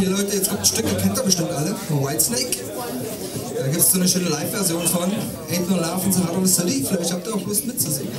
Okay, Leute, jetzt kommt ein Stück, ihr kennt ihr bestimmt alle, von Whitesnake. Da gibt es so eine schöne Live-Version von Ain't No Love in the Heart of the City. Vielleicht habt ihr auch Lust mitzusingen.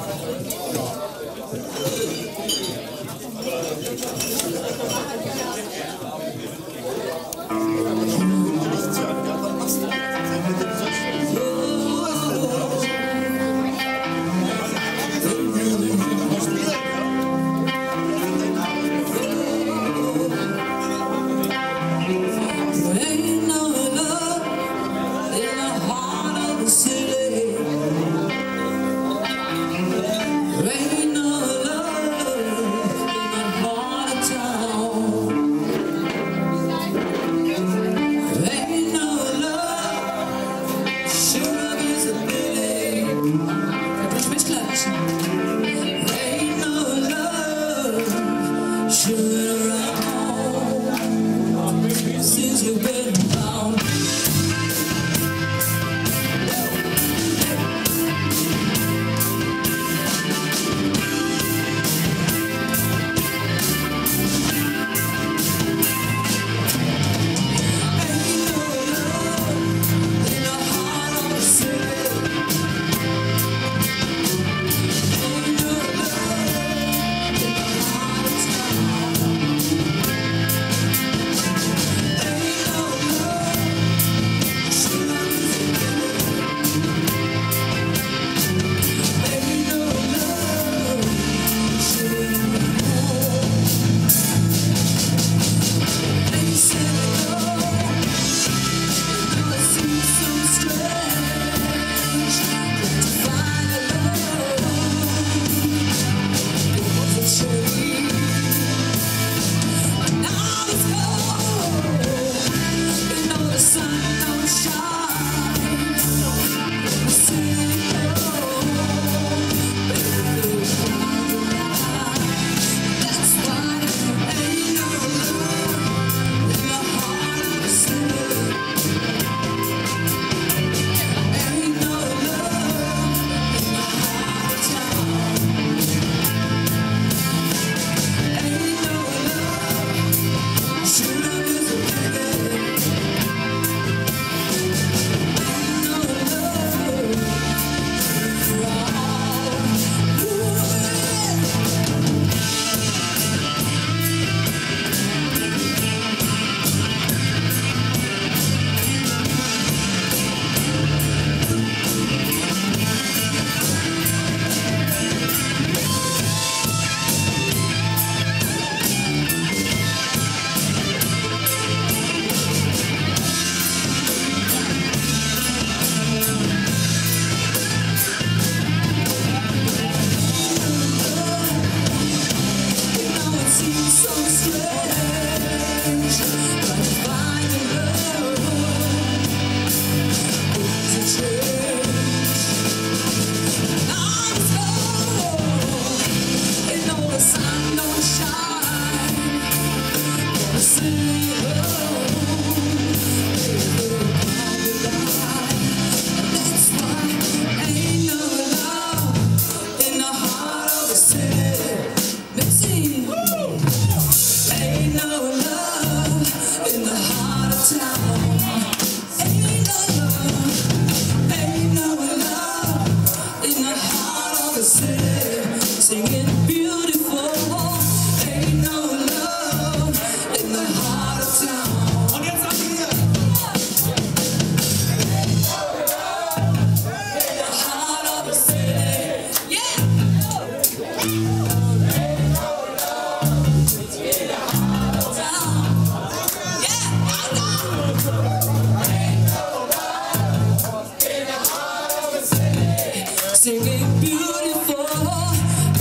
Sing it beautiful.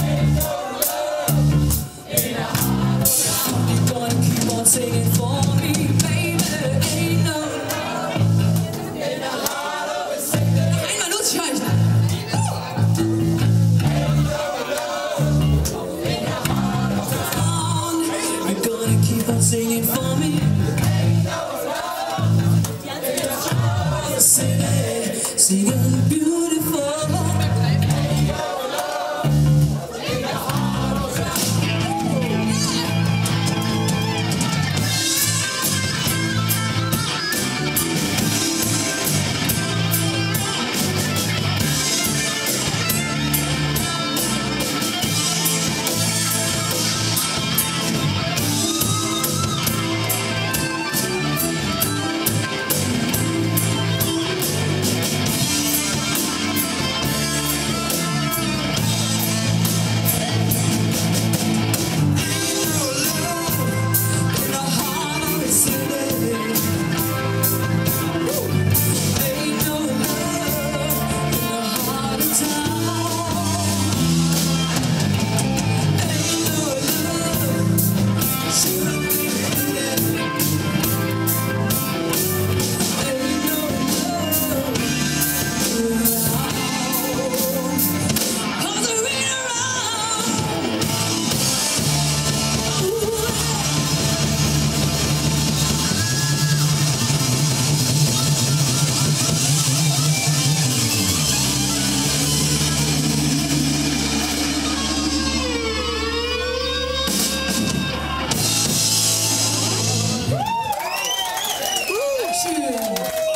Ain't no love in a. You're gonna keep on singing for me, baby. Ain't no love in heart of a. Ain't no love in a heart of a. You're gonna keep on singing for me. Ain't no love in heart of a. Sing it. 谢